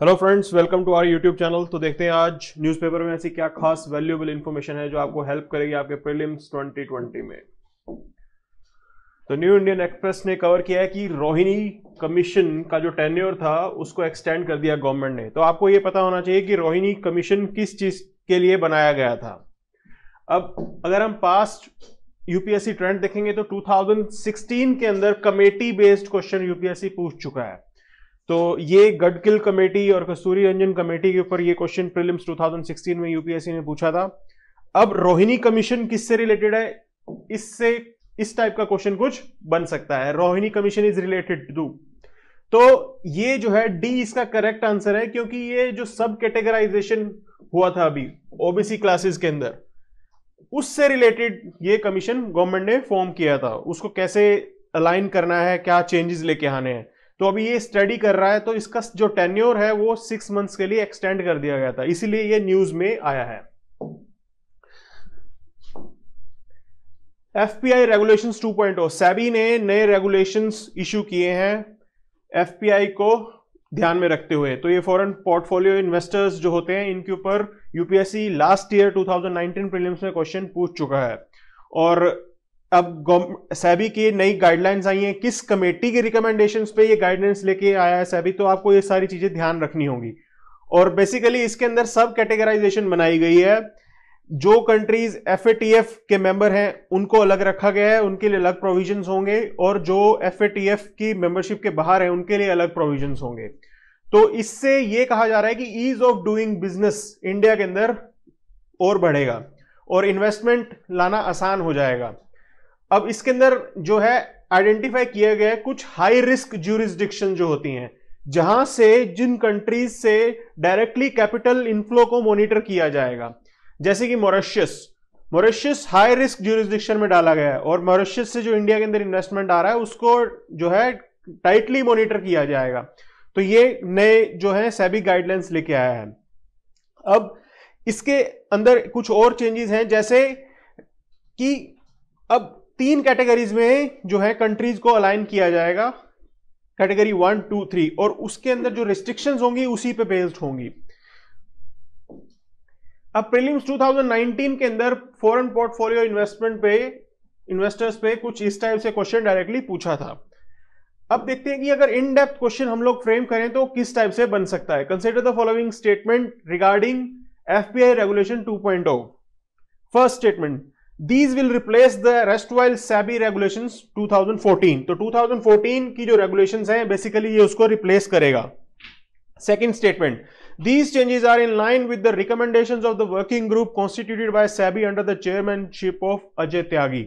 Hello friends welcome to our YouTube channel तो देखते हैं आज न्यूज़पेपर में ऐसी क्या खास वैल्यूएबल इन्फॉर्मेशन है जो आपको हेल्प करेगी आपके प्रीलिम्स 2020 में। तो न्यू इंडियन एक्सप्रेस ने कवर किया है कि रोहिणी कमीशन का जो टेन्योर था, उसको एक्सटेंड कर दिया गवर्नमेंट ने। तो आपको ये पता होना चाहिए कि रोहिणी कमीशन किस चीज़ के लिए बनाया गया था। अब अगर हम पास्ट यूपीएससी ट्रेंड देखेंगे तो 2016 के अंदर कमेटी बेस्ड क्वेश्चन यूपीएससी पूछ चुका है। तो ये गडकिल कमेटी और कस्तूरी रंजन कमेटी के ऊपर ये क्वेश्चन प्रीलिम्स 2016 में यूपीएससी ने पूछा था। अब रोहिणी कमीशन किससे रिलेटेड है? इससे, इस टाइप का क्वेश्चन कुछ बन सकता है। Rohini commission is related to तो ये जो है डी इसका करेक्ट आंसर है, क्योंकि ये जो सब कैटेगराइजेशन हुआ था अभी ओबीसी क्लासेस के अंदर, उससे रिलेटेड ये कमीशन गवर्नमेंट ने फॉर्म किया था। उसको कैसे अलाइन करना है, क्या चेंजेस लेके आने हैं। तो अभी ये स्टडी कर रहा है तो इसका जो टेन्योर है, वो सिक्स मंथ्स के लिए एक्सटेंड कर दिया गया था। इसीलिए ये न्यूज़ में आया है। एफपीआई रेगुलेशन 2.0 सेबी ने नए रेगुलेशंस इशू किए हैं एफपीआई को ध्यान में रखते हुए। तो ये फॉरेन पोर्टफोलियो इन्वेस्टर्स जो होते हैं, इनके ऊपर यूपीएससी लास्ट ईयर 2019 प्रीलिम्स में क्वेश्चन पूछ चुका है। और अब सैबी की नई गाइडलाइंस आई हैं। किस कमेटी के रिकमेंडेशन पे ये गाइडलाइंस लेके आया है सैबी तो आपको ये सारी चीज़ें ध्यान रखनी होगी। और बेसिकली इसके अंदर सब कैटेगराइजेशन बनाई गई है। जो कंट्रीज़ एफएटीएफ के मेंबर हैं, उनको अलग रखा गया है। उनके लिए अलग प्रोविज़न होंगे और जो एफ़ की मेंबरशिप के बाहर है, उनके लिए अलग प्रोविज़न होंगे। तो इससे ये कहा जा रहा है कि ease of doing business India के अंदर और बढ़ेगा। और इन्वेस्टमेंट लाना आसान हो जाएगा। अब इसके अंदर जो है आइडेंटिफाई किया गया है, कुछ हाई रिस्क ज्यूरिस्डिक्शन जो होती हैं, जहाँ से जिन कंट्रीज़ से डायरेक्टली कैपिटल इनफ्लो को मॉनिटर किया जाएगा। जैसे कि Mauritius Mauritius high risk jurisdiction में डाला गया है, और मोरिशियस से जो इंडिया के अंदर इन्वेस्टमेंट आ रहा है, उसको जो है टाइटली मॉनिटर किया जाएगा। तो ये नए जो है सेबी गाइडलाइंस लेके आया है। अब इसके अंदर कुछ और चेंजेस हैं, जैसे कि अब तीन कैटेगरीज में जो है कंट्रीज़ को अलाइन किया जाएगा। कैटेगरी वन टू थ्री और उसके अंदर जो रिस्ट्रिक्शंस होंगी, उसी पे बेस्ड होंगी। अब प्रीलिम्स 2019 के अंदर फॉरेन पोर्टफोलियो इन्वेस्टमेंट पे इन्वेस्टर्स पे कुछ इस टाइप से क्वेश्चन डायरेक्टली पूछा था। अब देखते हैं कि अगर इन डेप्थ क्वेश्चन हम लोग फ्रेम करें तो किस टाइप से बन सकता है। Consider the following statement regarding FPI regulation 2.0 first statement these will replace the rest while SEBI regulation 2014 तो 2014 की जो रेगुलेशन है बेसिकली ये उसको रिप्लेस करेगा। Second statement these changes are in line with the recommendation of the working group constituted by SEBI under the chairmanship of Ajay Tyagi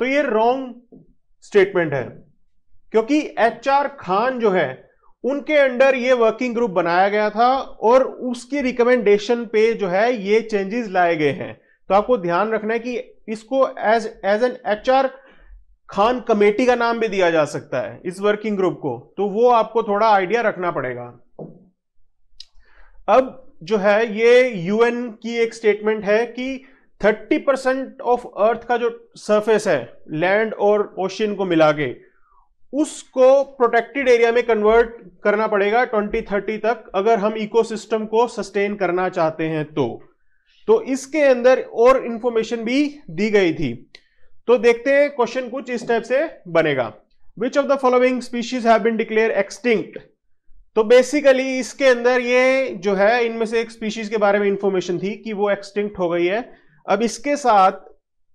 तो ये wrong statement है। क्योंकि एच आर खान जो है, उनके अंडर ये वर्किंग ग्रुप बनाया गया था और उसकी रिकमेंडेशन पे जो है, ये चेंजेस लाए गए हैं। तो आपको ध्यान रखना है कि इसको as as N H Khan committee का नाम भी दिया जा सकता है इस वर्किंग ग्रुप को। तो वो आपको थोड़ा आइडिया रखना पड़ेगा। अब जो है, ये यूएन की एक स्टेटमेंट है कि 30 परसेंट ऑफ़ अर्थ का जो सरफेस है लैंड और ओशियन को मिला के, उसको प्रोटेक्टेड एरिया में कन्वर्ट करना पड़ेगा 2030 तक, अगर हम इकोसिस्टम को सस्टेन करना चाहते हैं तो। तो इसके अंदर और इंफॉर्मेशन भी दी गई थी। तो देखते हैं क्वेश्चन कुछ इस टाइप से बनेगा। Which of the following species have been declared extinct तो बेसिकली इसके अंदर ये जो है, इनमें से एक स्पीशीज के बारे में इंफॉर्मेशन थी कि वो एक्सटिंक्ट हो गई है। अब इसके साथ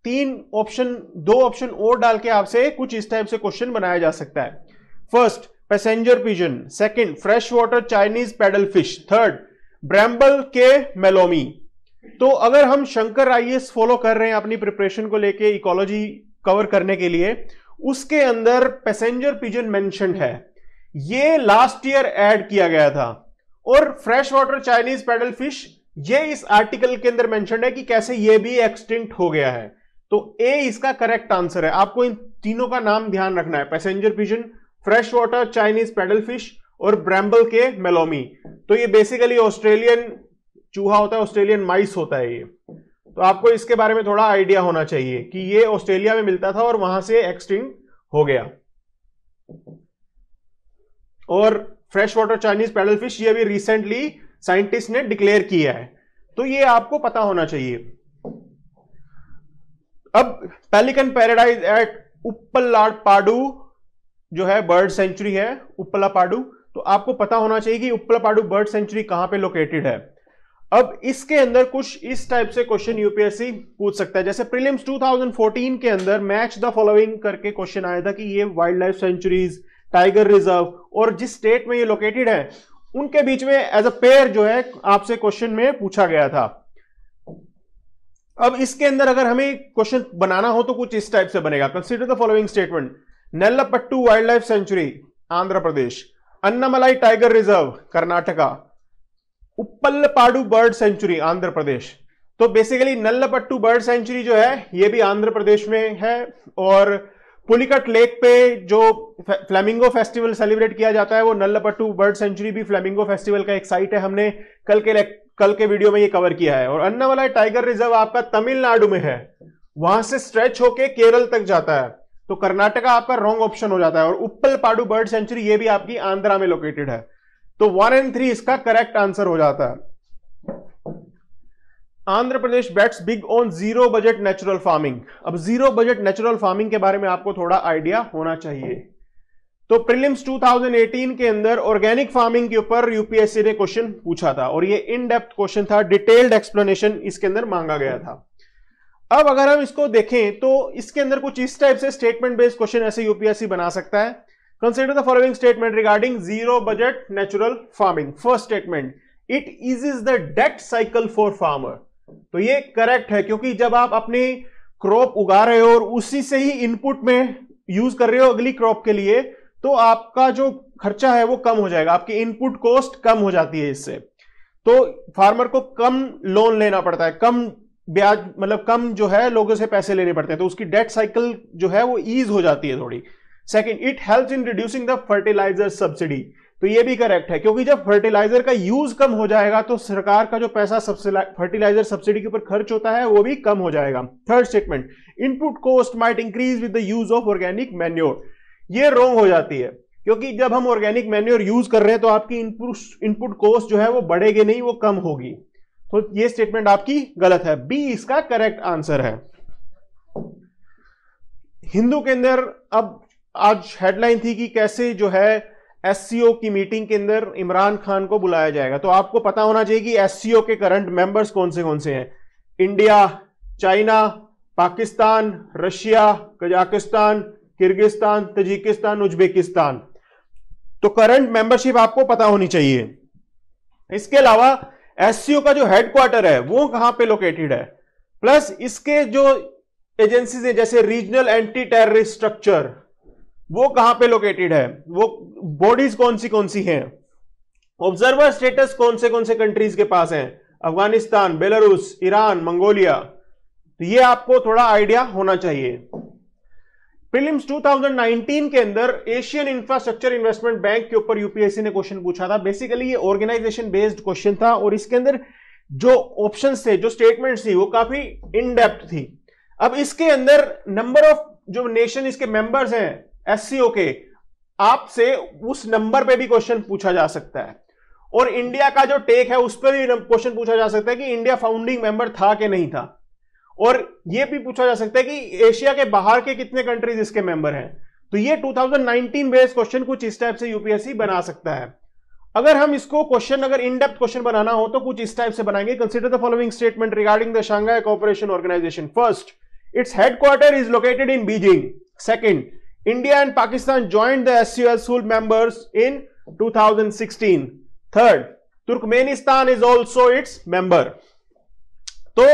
तीन ऑप्शन दो ऑप्शन और डाल के आपसे कुछ इस टाइप से क्वेश्चन बनाया जा सकता है। First passenger pigeon second fresh water Chinese paddle fish third bramble cay melomys तो अगर हम शंकर आई फॉलो कर रहे हैं अपनी प्रिपरेशन को लेके इकोलॉजी कवर करने के लिए, उसके अंदर पैसेंजर पिजन मेंशन है। ये लास्ट ईयर ऐड किया गया था। और fresh water Chinese paddle fish ये इस आर्टिकल के अंदर मेंशन है कि कैसे ये भी एक्सटिंक्ट हो गया है। तो ए इसका करेक्ट आंसर है। आपको इन तीनों का नाम ध्यान रखना है। Passenger pigeon fresh water Chinese paddle fish और ब्रैम्बल के मेलोमी तो ये बेसिकली ऑस्ट्रेलियन चूहा होता है, ऑस्ट्रेलियन माइस होता है ये। तो आपको इसके बारे में थोड़ा आइडिया होना चाहिए कि ये ऑस्ट्रेलिया में मिलता था और वहाँ से एक्सटिंग हो गया। और fresh water Chinese paddle fish ये भी रिसेंटली साइंटिस्ट ने डिक्लेयर किया है। तो ये आपको पता होना चाहिए। अब पेलिकन पैराडाइज एट उप्पलाड पाडू जो है बर्ड सेंचुरी है उप्पला पाडू तो आपको पता होना चाहिए कि उप्पला पाडू बर्ड सेंचुरी कहाँ पे लोकेटेड है। अब इसके अंदर कुछ इस टाइप से क्वेश्चन यूपीएससी पूछ सकता है। जैसे प्रीलिम्स 2014 के अंदर मैच द फॉलोइंग करके क्वेश्चन आया था कि ये wild life sanctuaries tiger reserve और जिस स्टेट में ये लोकेटेड है, उनके बीच में एज अ पेयर जो है आपसे क्वेश्चन में पूछा गया था। अब इसके अंदर अगर हमें क्वेश्चन बनाना हो तो कुछ इस टाइप से बनेगा। Consider the following statement Nelapattu wild life sanctuary Andhra Pradesh. Annamalai tiger reserve Karnataka. Uppalapadu bird sanctuary, Andhra Pradesh. तो बेसिकली नल्लपट्टू बर्ड सेंचुरी जो है, ये भी आंध्र प्रदेश में है, और पुलिकट लेक पे जो फ्लेमिंगो फेस्टिवल सेलिब्रेट किया जाता है, वो नल्लपट्टू बर्ड सेंचुरी भी फ्लेमिंगो फेस्टिवल का एक साइट है, हमने कल के कल के वीडियो में ये कवर किया है। और अन्नावाला टाइगर रिज़र्व आपका तमिलनाडु में है। वहाँ से स्ट्रेच होके केरल तक जाता है। तो कर्नाटका आपका रॉन्ग ऑप्शन हो जाता है, और उप्पल पाडू बर्ड सेंचुरी ये भी आपकी आंध्रा में लोकेटेड है। तो वन एंड थ्री इसका करेक्ट आंसर हो जाता है। Andhra Pradesh bets big on zero budget natural farming अब ज़ीरो बजट नेचुरल फ़ार्मिंग के बारे में आपको थोड़ा आइडिया होना चाहिए। तो प्रीलिम्स 2018 के अंदर ऑर्गेनिक फ़ार्मिंग के ऊपर यूपीएससी ने क्वेश्चन पूछा था और ये इन डेप्थ क्वेश्चन था डिटेल्ड एक्सप्लेनेशन इसके अंदर मांगा गया था। अब अगर हम इसको देखें तो इसके अंदर कुछ इस टाइप से स्टेटमेंट बेस्ड क्वेश्चन ऐसे यूपीएससी बना सकता है। The following statement regarding zero budget natural farming first statement it is is the debt cycle for farmer तो ये करेक्ट है, क्योंकि जब आप अपनी क्रॉप उगा रहे हो और उसी से ही इनपुट में यूज़ कर रहे हो अगली क्रॉप के लिए तो आपका जो खर्चा है वो कम हो जाएगा। आपकी इनपुट कॉस्ट कम हो जाती है इससे। तो फार्मर को कम लोन लेना पड़ता है। कम ब्याज मतलब कम जो है, लोगों से पैसे लेने पड़ते हैं। तो उसकी डेट साइकिल जो है वो ईज हो जाती है थोड़ी। Second it help in reducing the fertiliser subsidy तो ये भी करेक्ट है, क्योंकि जब फर्टिलाइज़र का यूज़ कम हो जाएगा तो सरकार का जो पैसा फर्टिलाइज़र सब्सिडी के ऊपर खर्च होता है, वो भी कम हो जाएगा। Third statement input cost might increase with the use of organic manure ये रोंग हो जाती है, क्योंकि जब हम ऑर्गेनिक मैन्योर यूज़ कर रहे हैं तो आपकी इनपुट इनपुट कॉस्ट जो है वो बढ़ेगी नहीं, वो कम होगी। तो ये स्टेटमेंट आपकी गलत है। बी इसका करेक्ट आंसर है। हिंदू के अंदर अब आज हेडलाइन थी कि कैसे जो है एससीओ की मीटिंग के अंदर इमरान खान को बुलाया जाएगा। तो आपको पता होना चाहिए कि एससीओ के करंट मेंबर्स कौन से कौन से हैं? India China Pakistan Russia Kazakhstan Kyrgyzstan Tajikistan Uzbekistan तो करंट मेंबरशिप आपको पता होनी चाहिए। इसके अलावा एससीओ का जो हेडक्वार्टर है, वो कहाँ पे लोकेटेड है? प्लस इसके जो एजेंसीज है, जैसे रीजनल एंटी टेररिस्ट स्ट्रक्चर वो कहाँ पे लोकेटेड है? वो बॉडीज कौन सी कौन सी हैं? ऑब्जर्वर स्टेटस कौन से कौन से कंट्रीज़ के पास हैं? Afghanistan, Belarus, Iran, Mongolia. तो ये आपको थोड़ा आइडिया होना चाहिए। प्रीलिम्स 2019 के अंदर एशियन इंफ्रास्ट्रक्चर इन्वेस्टमेंट बैंक के ऊपर यूपीएससी ने क्वेश्चन पूछा था। बेसिकली ये ऑर्गेनाइजेशन बेस्ड क्वेश्चन था और इसके अंदर जो ऑप्शंस थे, जो स्टेटमेंट्स थी, वो काफ़ी इनडेप्थ थी। अब इसके अंदर नंबर ऑफ़ जो नेशन इसके मेंबर्स हैं एससीओ के आपसे उस नंबर पे भी क्वेश्चन पूछा जा सकता है। और इंडिया का जो टेक है, उस पर भी क्वेश्चन पूछा जा सकता है कि इंडिया फाउंडिंग मेंबर था कि नहीं था। और यह भी पूछा जा सकता है कि एशिया के बाहर के कितने कंट्रीज़ इसके मेंबर हैं। तो ये 2019 बेस्ड क्वेश्चन कुछ इस टाइप से यूपीएससी बना सकता है। अगर हम इसको क्वेश्चन अगर इन डेप्थ क्वेश्चन बनाना हो तो कुछ इस टाइप से बनाएँगे। Consider the following statement regarding the Shanghai cooperation organisation first its headquarter is located in Beijing second India and Pakistan joined the as full members in 2016. Third, Turkmenistan is also its member. तो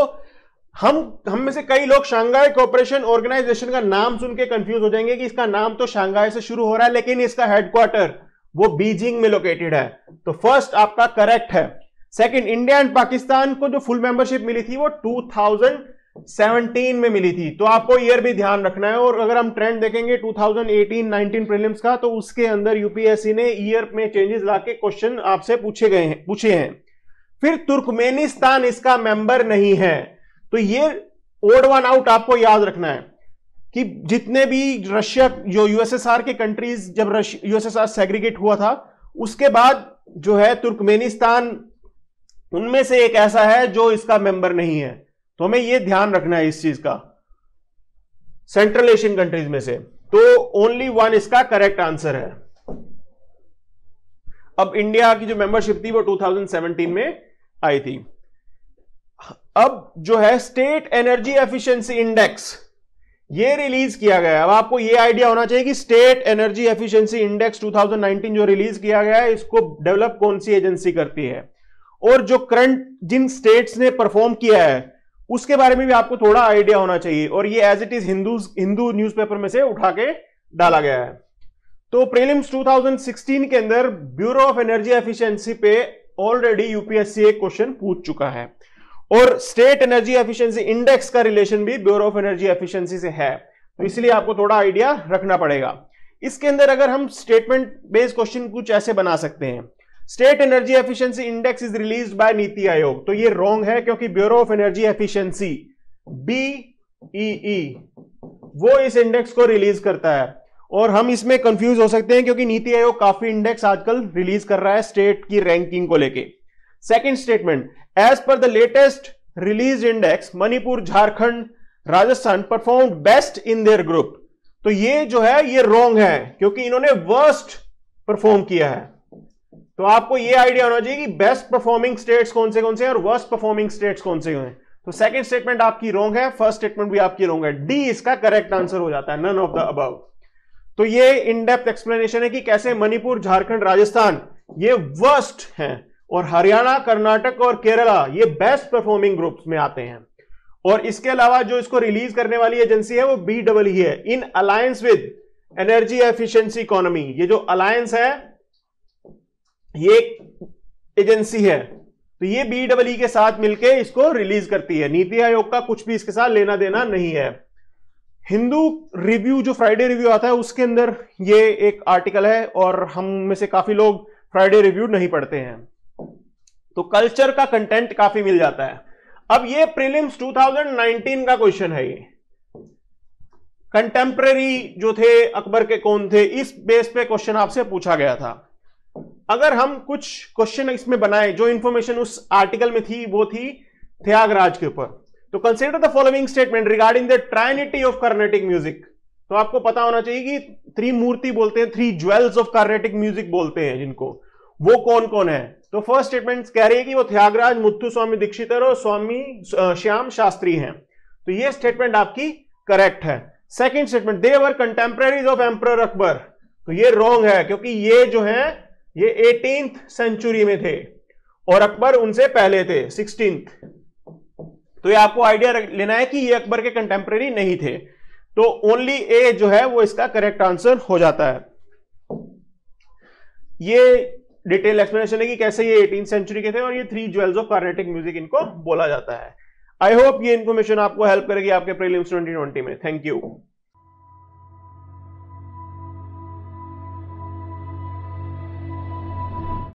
हम हम में से कई लोग Shanghai cooperation organisation का नाम सुन के कंफ्यूज हो जाएँगे कि इसका नाम तो शांघाई से शुरू हो रहा है लेकिन इसका हेडक्वार्टर वो बीजिंग में लोकेटेड है तो फ़र्स्ट आपका करेक्ट है सेकंड इंडिया एंड पाकिस्तान को जो फुल मेंबरशिप मिली थी वो 2000 17 में मिली थी। तो आपको ईयर भी ध्यान रखना है और अगर हम ट्रेंड देखेंगे 2018-19 प्रीलिम्स का तो उसके अंदर यूपीएससी ने ईयर में चेंजेस लाके क्वेश्चन आपसे पूछे गए हैं, पूछे हैं। फिर तुर्कमेनिस्तान इसका मेंबर नहीं है। तो ये ओड वन आउट आपको याद रखना है कि जितने भी रशिया जो यूएसएसआर के कंट्रीज़ जब यूएसएसआर सेग्रीगेट हुआ था, उसके बाद जो है तुर्कमेनिस्तान उनमें से एक ऐसा है जो इसका मेंबर नहीं है। तो हमें यह ध्यान रखना है इस चीज़ का। सेंट्रल एशियन कंट्रीज़ में से। तो ओनली वन इसका करेक्ट आंसर है। अब इंडिया की जो मेंबरशिप थी वो 2017 में आई थी। अब जो है स्टेट एनर्जी एफिशिएंसी इंडेक्स ये रिलीज़ किया गया अब आपको ये आइडिया होना चाहिए कि स्टेट एनर्जी एफिशिएंसी इंडेक्स 2019 जो रिलीज़ किया गया है, इसको डेवलप कौन सी एजेंसी करती है? और जो करंट जिन स्टेट्स ने परफॉर्म किया है उसके बारे में भी आपको थोड़ा आइडिया होना चाहिए। और ये as it is Hindu Hindu newspaper में से उठा के डाला गया है। तो प्रीलिम्स 2016 के अंदर ब्यूरो ऑफ़ एनर्जी एफिशिएंसी पे ऑलरेडी यूपीएससी एक क्वेश्चन पूछ चुका है। और स्टेट एनर्जी एफिशिएंसी इंडेक्स का रिलेशन भी ब्यूरो ऑफ़ एनर्जी एफिशिएंसी से है। तो इसलिए आपको थोड़ा आइडिया रखना पड़ेगा। इसके अंदर अगर हम स्टेटमेंट बेस्ड क्वेश्चन कुछ ऐसे बना सकते हैं। State energy efficiency index is release by NITI Aayog. तो ये रॉन्ग है क्योंकि bureau of energy efficiency BEE वो इस इंडेक्स को रिलीज़ करता है। और हम इसमें कंफ्यूज हो सकते हैं क्योंकि नीति आयोग काफ़ी इंडेक्स आजकल रिलीज़ कर रहा है स्टेट की रैंकिंग को लेके। Second statement as per the latest release index Manipur Jharkhand Rajasthan perform best in their group तो ये जो है, ये रॉन्ग है, क्योंकि इन्होंने वर्स्ट परफॉर्म किया है। तो आपको ये आइडिया होना चाहिए कि बेस्ट परफॉर्मिंग स्टेट्स कौन से कौन से हैं और वर्स्ट परफॉर्मिंग स्टेट्स कौन से हैं। तो सेकंड स्टेटमेंट आपकी रॉन्ग है फ़र्स्ट स्टेटमेंट भी आपकी रॉन्ग है। डी इसका करेक्ट आंसर हो जाता है नन ऑफ़ द अबव तो ये इन डेप्थ एक्सप्लेनेशन है कि कैसे मणिपुर, झारखंड, राजस्थान, ये वर्स्ट हैं और हरियाणा, कर्नाटक और केरला, ये बेस्ट परफॉर्मिंग ग्रुप्स में आते हैं। और इसके अलावा जो इसको रिलीज़ करने वाली एजेंसी है, वो बी डबल ही है। In alliance with energy efficiency economy ये जो अलायंस है ये एजेंसी है। तो ये बी डबल के साथ मिलकर इसको रिलीज़ करती है। नीति आयोग का कुछ भी इसके साथ लेना देना नहीं है। हिंदू रिव्यू, जो फ्राइडे रिव्यू आता है, उसके अंदर ये एक आर्टिकल है और हम में से काफ़ी लोग फ्राइडे रिव्यू नहीं पढ़ते हैं। तो कल्चर का कंटेंट काफ़ी मिल जाता है। अब ये प्रीलिम्स 2019 का क्वेश्चन है ये। कंटेम्प्रेरी जो थे, अकबर के कौन थे, इस बेस पे क्वेश्चन आपसे पूछा गया था। अगर हम कुछ क्वेश्चन इसमें बनाए, जो इंफॉर्मेशन उस आर्टिकल में थी, वो थी त्यागराज के ऊपर। तो consider the following statement regarding the trinity of Carnatic music तो आपको पता होना चाहिए कि थ्री मूर्ति बोलते हैं three jewels of Carnatic music बोलते हैं जिनको। वो कौन कौन है? तो फ़र्स्ट स्टेटमेंट कह रही है कि वो त्यागराज मुत्थु स्वामी दीक्षितर और स्वामी श्याम शास्त्री हैं। तो ये स्टेटमेंट आपकी करेक्ट है। Second statement they were contemporaries of emperor Akbar तो ये रॉन्ग है, क्योंकि ये जो है ये एटीन सेंचुरी में थे और अकबर उनसे पहले थे सिक्सटीन तो ये आपको आइडिया लेना है कि ये अकबर के कंटेम्प्रेरी नहीं थे। तो ओनली ए जो है, वो इसका करेक्ट आंसर हो जाता है। ये डिटेल एक्सप्लेनेशन है कि कैसे ये एटीन सेंचुरी के थे और ये three jewels of Carnatic music इनको बोला जाता है। आई होप ये इन्फॉर्मेशन आपको हेल्प करेगी आपके प्रीलिम्स 2020 में। Thank you